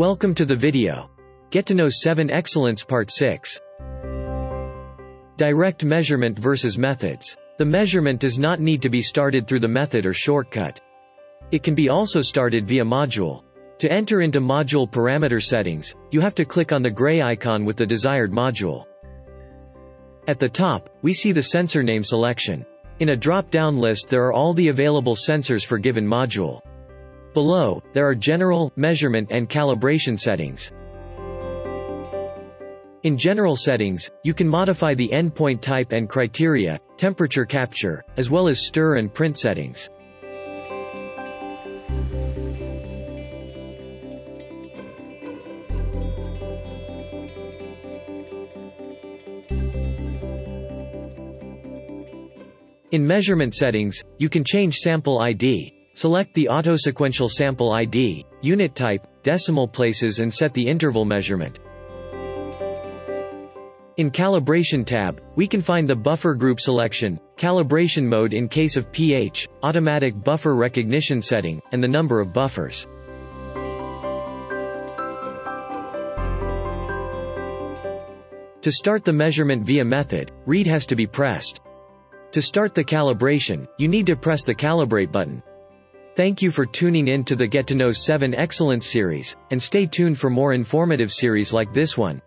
Welcome to the video. Get to know SevenExcellence Part 6. Direct measurement versus methods. The measurement does not need to be started through the method or shortcut. It can be also started via module. To enter into module parameter settings, you have to click on the gray icon with the desired module. At the top, we see the sensor name selection. In a drop-down list there are all the available sensors for given module. Below, there are general, measurement and calibration settings. In general settings, you can modify the endpoint type and criteria, temperature capture, as well as stir and print settings. In measurement settings, you can change sample ID, Select the auto-sequential sample ID, unit type, decimal places and set the interval measurement. In Calibration tab, we can find the buffer group selection, calibration mode in case of pH, automatic buffer recognition setting, and the number of buffers. To start the measurement via method, read has to be pressed. To start the calibration, you need to press the calibrate button. Thank you for tuning in to the Get to Know SevenExcellence series, and stay tuned for more informative series like this one.